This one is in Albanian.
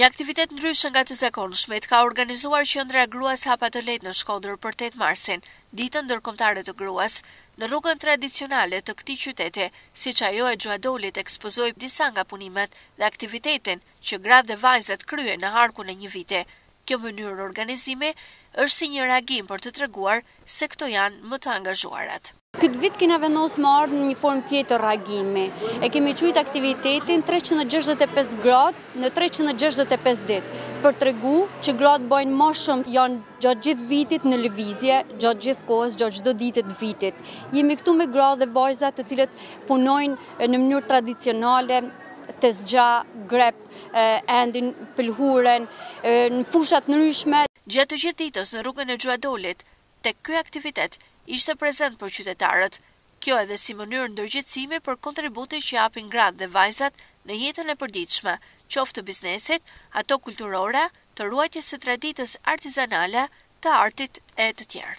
Një aktivitet ndryshe nga të zakonshmit ka organizuar Qendra e Gruas Hapa të Lehtë në Shkodër për tetë marsin, Ditën Ndërkombëtare të Gruas. Në rrugën tradicionale të këtij qyteti, siç ajo e Gjuhadolit ekspozoi disa nga punimet dhe aktivitetin që gratë dhe vajzat kryejnë në harkun e një viti, Kjo mënyrë organizimi është si një reagim për të treguar se këto janë më të angazhuarat. Këtë vit kena vendosë me ardhë në një formë tjetër reagimi. E kemi quajtë aktivitetin treqind e gjashtëdhjetë e pesë gratë në treqind e gjashtëdhjetë e pesë ditë, për tregu që gratë bajnë ma shumë, janë gjatë gjithë vitit në lëvizje, gjatë gjithë kohës, gjatë çdo dite të vitit. Jemi këtu me gra dhe vajza të cilat punojnë në mënyrë tradicionale, tezgjah, grep, endin pëlhurën, në fusha të ndryshme. Gjatë të gjithë ditës në rrugën e Gjuhadolit, tek ky aktivitet ishte prezent për qytetarët. Kjo edhe si mënyrë ndërgjegjësimi për kontributin që japin gratë dhe vajzat në jetën e përditshme, qoftë të biznesit, ato kulturore, të ruajtjes së traditës artizanale, të artit e të tjerë.